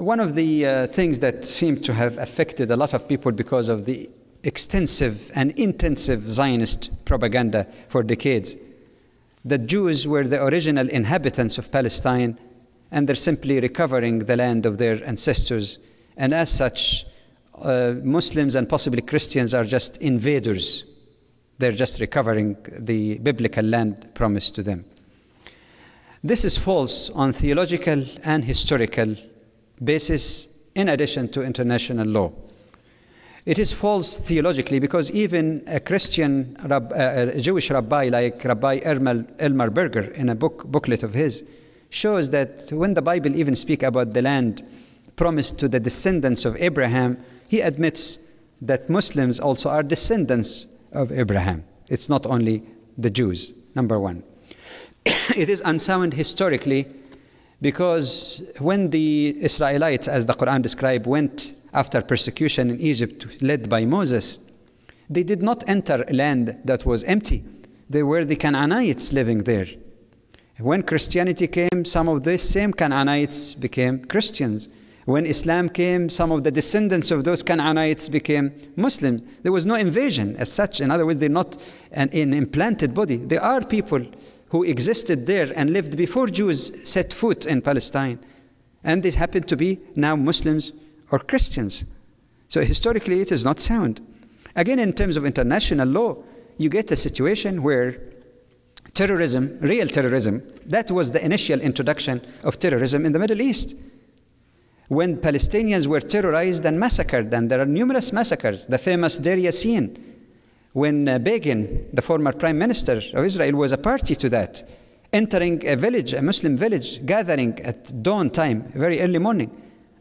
one of the uh, things that seemed to have affected a lot of people because of the extensive and intensive Zionist propaganda for decades that Jews were the original inhabitants of Palestine and they're simply recovering the land of their ancestors. And as such, uh, Muslims and possibly Christians are just invaders. They're just recovering the biblical land promised to them. This is false on theological and historical basis in addition to international law. It is false theologically because even a Christian, uh, a Jewish rabbi like Rabbi Elmer, Berger in a book, booklet of his shows that when the Bible even speak about the land promised to the descendants of Abraham, he admits that Muslims also are descendants of Abraham. It's not only the Jews, number one. it is unsound historically because when the Israelites, as the Quran describes, went after persecution in Egypt led by Moses, they did not enter a land that was empty. They were the Canaanites living there. When Christianity came, some of these same Canaanites became Christians. When Islam came, some of the descendants of those Canaanites became Muslims. There was no invasion as such. In other words, they're not an, an implanted body. They are people who existed there and lived before Jews set foot in Palestine. And they happen to be now Muslims or Christians. So historically, it is not sound. Again, in terms of international law, you get a situation where terrorism, real terrorism, that was the initial introduction of terrorism in the Middle East. When Palestinians were terrorized and massacred, and there are numerous massacres, the famous Deir Yassin, when uh, Begin, the former prime minister of Israel, was a party to that, entering a village, a Muslim village, gathering at dawn time, very early morning.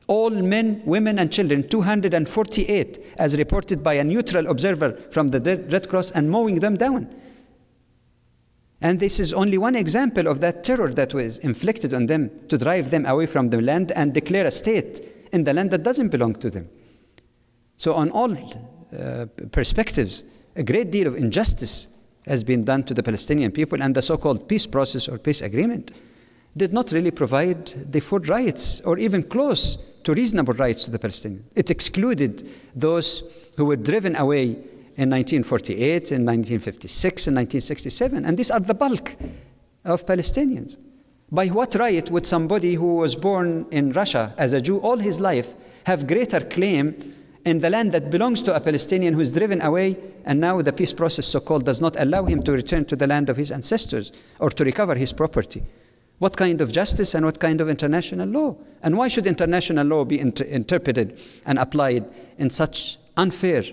All men, women, and children, 248, as reported by a neutral observer from the Red Cross, and mowing them down. And this is only one example of that terror that was inflicted on them to drive them away from the land and declare a state in the land that doesn't belong to them. So, on all uh, perspectives, a great deal of injustice has been done to the Palestinian people, and the so called peace process or peace agreement did not really provide the full rights or even close to reasonable rights to the Palestinians. It excluded those who were driven away in 1948, in 1956, in 1967, and these are the bulk of Palestinians. By what right would somebody who was born in Russia as a Jew all his life have greater claim in the land that belongs to a Palestinian who is driven away, and now the peace process, so called, does not allow him to return to the land of his ancestors or to recover his property? What kind of justice and what kind of international law? And why should international law be inter interpreted and applied in such unfair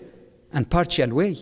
and partial way?